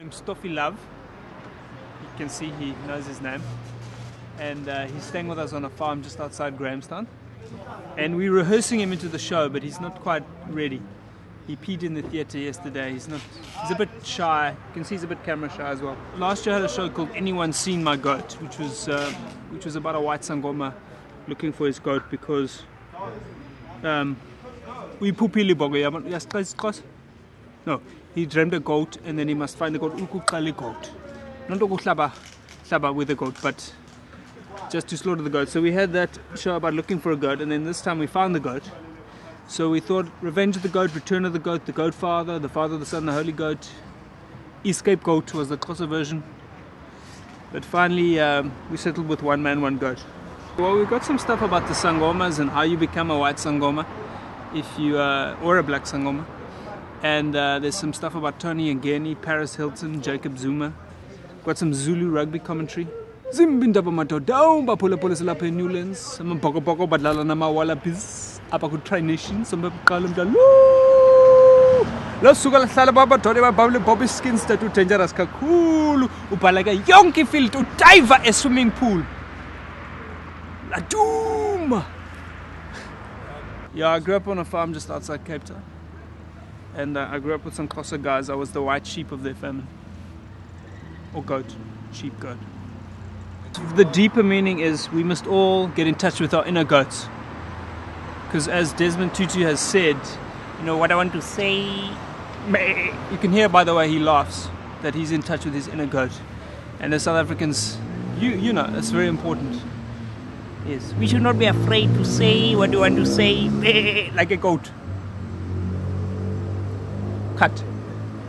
him Stoffie Love. You can see he knows his name. And uh, he's staying with us on a farm just outside Grahamstown. And we're rehearsing him into the show, but he's not quite ready. He peed in the theatre yesterday. He's not. He's a bit shy. You can see he's a bit camera shy as well. Last year I had a show called Anyone Seen My Goat, which was uh, which was about a white sangoma looking for his goat because um, we pupili bogo close no he dreamed a goat and then he must find the goat. Ukuqali goat. Not ukuhlaba hlaba with the goat but just to slaughter the goat. So we had that show about looking for a goat and then this time we found the goat. So we thought revenge of the goat return of the goat the goat father the father of the son the holy goat. Escape goat was the closer version. But finally um, we settled with one man one goat. Well, we've got some stuff about the sangomas and how you become a white sangoma, if you uh, or a black sangoma. And uh, there's some stuff about Tony Yengeni, Paris Hilton, Jacob Zuma. Got some Zulu rugby commentary. Zimbindaba madoda baphula polisi lapha eNewlands amabhokobhoko badlala nama-wallabies apha ku-tri nation sombekuqala umdlalo losuka lahlala babadoda babhabule bobby Skinstad udangerous kakhulu ubhaleke yonke ifield udiver eswimming pool Laduma! Yeah, I grew up on a farm just outside Cape Town. And uh, I grew up with some Xhosa guys. I was the white sheep of their family. Or goat. Sheep goat. The deeper meaning is we must all get in touch with our inner goats. Because as Desmond Tutu has said, you know, what I want to say, you can hear by the way he laughs that he's in touch with his inner goat. And as South Africans, you, you know, it's very important. Yes, we should not be afraid to say what we want to say like a goat. hat.